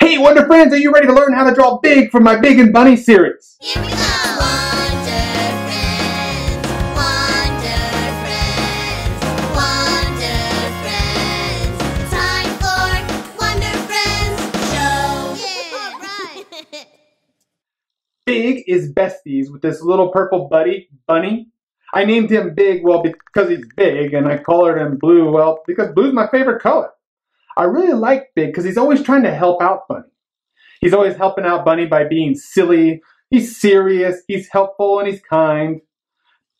Hey Wonder Friends, are you ready to learn how to draw big from my Big and Bunny series? Here we go! Wonder Friends, Wonder Friends, Wonder Friends. Time for Wonder Friends Show! Yay! Big is besties with this little purple buddy, Bunny. I named him Big, well, because he's big, and I colored him blue, well, because blue's my favorite color. I really like Big because he's always trying to help out Bunny. He's always helping out Bunny by being silly, he's serious, he's helpful, and he's kind.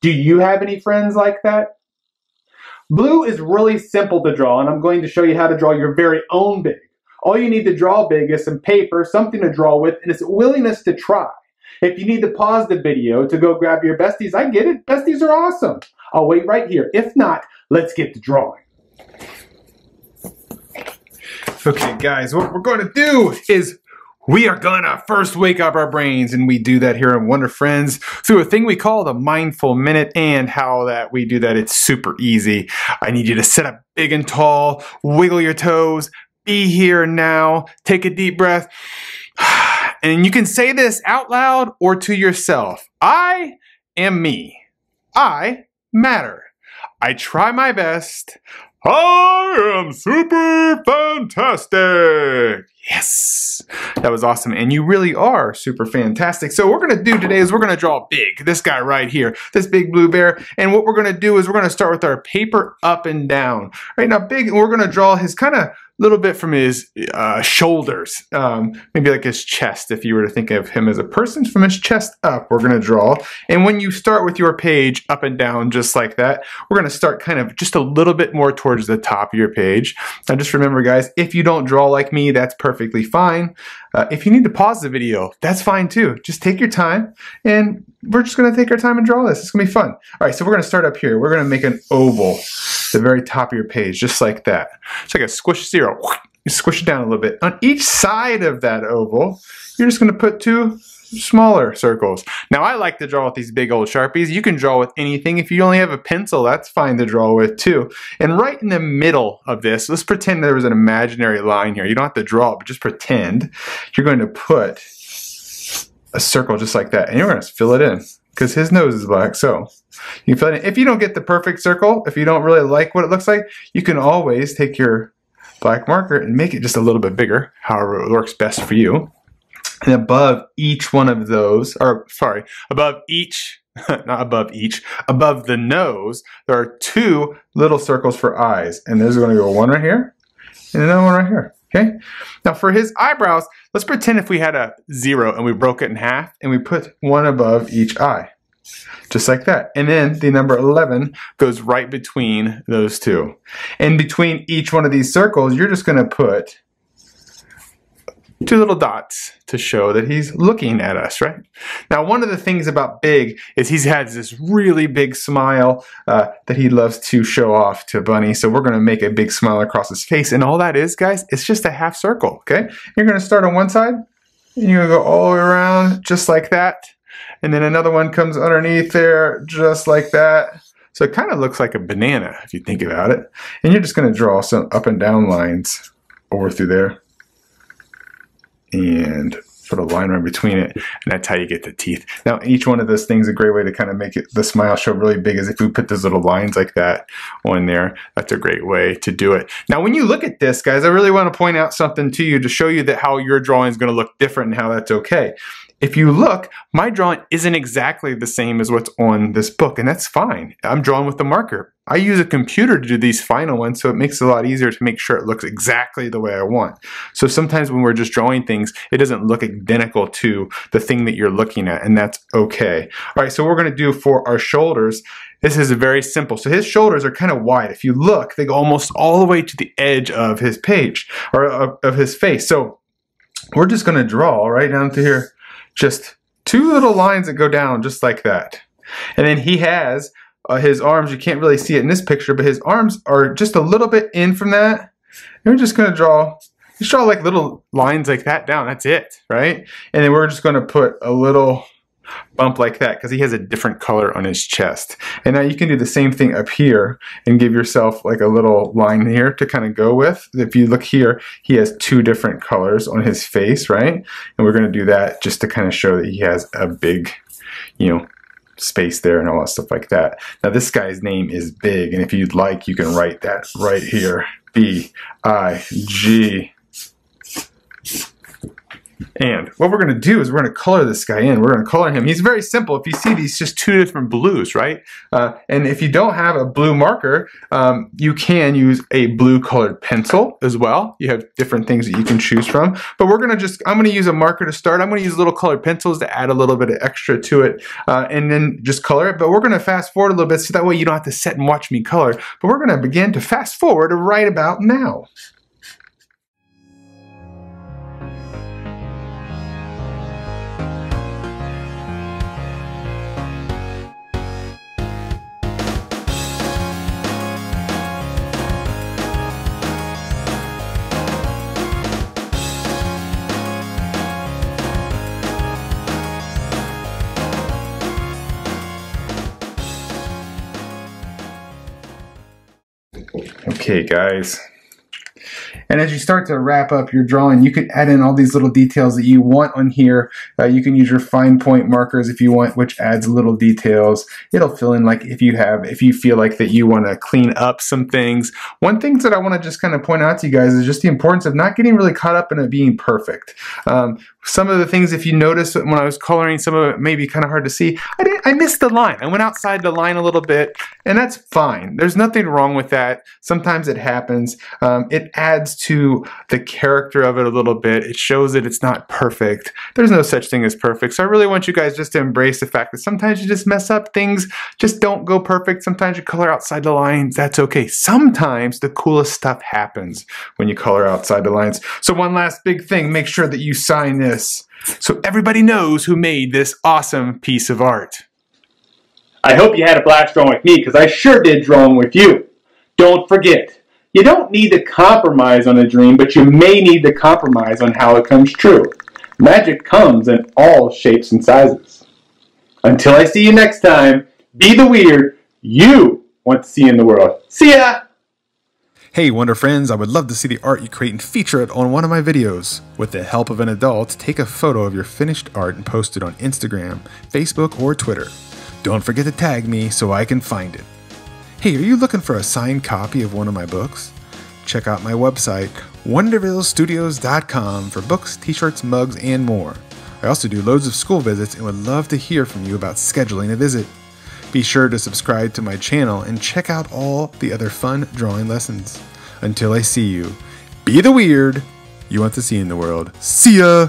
Do you have any friends like that? Blue is really simple to draw, and I'm going to show you how to draw your very own Big. All you need to draw Big is some paper, something to draw with, and it's willingness to try. If you need to pause the video to go grab your besties, I get it. Besties are awesome. I'll wait right here. If not, let's get to drawing. Okay, guys, what we're going to do is we are gonna first wake up our brains, and we do that here on Wonder Friends through a thing we call the Mindful Minute. And how that we do that, it's super easy. I need you to sit up big and tall, wiggle your toes, be here now, take a deep breath. And you can say this out loud or to yourself I am me. I matter. I try my best. I am super fantastic. Yes, that was awesome. And you really are super fantastic. So what we're going to do today is we're going to draw big, this guy right here, this big blue bear. And what we're going to do is we're going to start with our paper up and down. Right now, big, we're going to draw his kind of little bit from his uh, shoulders, um, maybe like his chest, if you were to think of him as a person, from his chest up, we're gonna draw. And when you start with your page up and down just like that, we're gonna start kind of just a little bit more towards the top of your page. Now just remember guys, if you don't draw like me, that's perfectly fine. Uh, if you need to pause the video, that's fine too. Just take your time and we're just gonna take our time and draw this. It's gonna be fun. All right, so we're gonna start up here. We're gonna make an oval the very top of your page, just like that. It's like a squish zero. You squish it down a little bit. On each side of that oval, you're just going to put two smaller circles. Now I like to draw with these big old Sharpies. You can draw with anything. If you only have a pencil, that's fine to draw with too. And right in the middle of this, let's pretend there was an imaginary line here. You don't have to draw but just pretend you're going to put a circle just like that. And you're going to fill it in because his nose is black. So you fill it in. If you don't get the perfect circle, if you don't really like what it looks like, you can always take your black marker and make it just a little bit bigger, however it works best for you. And above each one of those, or sorry, above each, not above each, above the nose, there are two little circles for eyes. And there's going to go one right here and another one right here. Okay. Now for his eyebrows, let's pretend if we had a zero and we broke it in half and we put one above each eye. Just like that. And then the number 11 goes right between those two. And between each one of these circles, you're just going to put two little dots to show that he's looking at us, right? Now, one of the things about Big is he has this really big smile uh, that he loves to show off to Bunny. So we're going to make a big smile across his face. And all that is, guys, it's just a half circle, okay? You're going to start on one side, and you're going to go all the way around just like that. And then another one comes underneath there just like that. So it kind of looks like a banana if you think about it. And you're just going to draw some up and down lines over through there and put a line right between it and that's how you get the teeth now each one of those things a great way to kind of make it the smile show really big is if we put those little lines like that on there that's a great way to do it now when you look at this guys i really want to point out something to you to show you that how your drawing is going to look different and how that's okay if you look, my drawing isn't exactly the same as what's on this book, and that's fine. I'm drawing with the marker. I use a computer to do these final ones, so it makes it a lot easier to make sure it looks exactly the way I want. So sometimes when we're just drawing things, it doesn't look identical to the thing that you're looking at, and that's okay. All right, so we're gonna do for our shoulders, this is very simple. So his shoulders are kind of wide. If you look, they go almost all the way to the edge of his page, or of his face. So we're just gonna draw right down to here just two little lines that go down just like that. And then he has uh, his arms, you can't really see it in this picture, but his arms are just a little bit in from that. And we're just gonna draw, just draw like little lines like that down, that's it, right? And then we're just gonna put a little bump like that because he has a different color on his chest. And now you can do the same thing up here and give yourself like a little line here to kind of go with. If you look here, he has two different colors on his face, right? And we're going to do that just to kind of show that he has a big, you know, space there and all that stuff like that. Now this guy's name is Big, and if you'd like, you can write that right here. B I G and what we're going to do is we're going to color this guy in. We're going to color him. He's very simple. If you see these, just two different blues, right? Uh, and if you don't have a blue marker, um, you can use a blue colored pencil as well. You have different things that you can choose from. But we're going to just, I'm going to use a marker to start. I'm going to use little colored pencils to add a little bit of extra to it uh, and then just color it. But we're going to fast forward a little bit so that way you don't have to sit and watch me color. But we're going to begin to fast forward right about now. Okay, guys. And as you start to wrap up your drawing, you can add in all these little details that you want on here. Uh, you can use your fine point markers if you want, which adds little details. It'll fill in like if you have, if you feel like that you want to clean up some things. One thing that I want to just kind of point out to you guys is just the importance of not getting really caught up in it being perfect. Um, some of the things, if you notice when I was coloring, some of it may be kind of hard to see. I didn't, I missed the line. I went outside the line a little bit, and that's fine. There's nothing wrong with that. Sometimes it happens. Um, it adds to the character of it a little bit. It shows that it's not perfect. There's no such thing as perfect. So I really want you guys just to embrace the fact that sometimes you just mess up. Things just don't go perfect. Sometimes you color outside the lines. That's okay. Sometimes the coolest stuff happens when you color outside the lines. So one last big thing, make sure that you sign this so everybody knows who made this awesome piece of art. I hope you had a blast drawing with me because I sure did drawing with you. Don't forget, you don't need to compromise on a dream, but you may need to compromise on how it comes true. Magic comes in all shapes and sizes. Until I see you next time, be the weird you want to see in the world. See ya! Hey Wonder Friends, I would love to see the art you create and feature it on one of my videos. With the help of an adult, take a photo of your finished art and post it on Instagram, Facebook, or Twitter. Don't forget to tag me so I can find it. Hey, are you looking for a signed copy of one of my books? Check out my website, wondervillestudios.com for books, t-shirts, mugs, and more. I also do loads of school visits and would love to hear from you about scheduling a visit. Be sure to subscribe to my channel and check out all the other fun drawing lessons. Until I see you, be the weird you want to see in the world. See ya!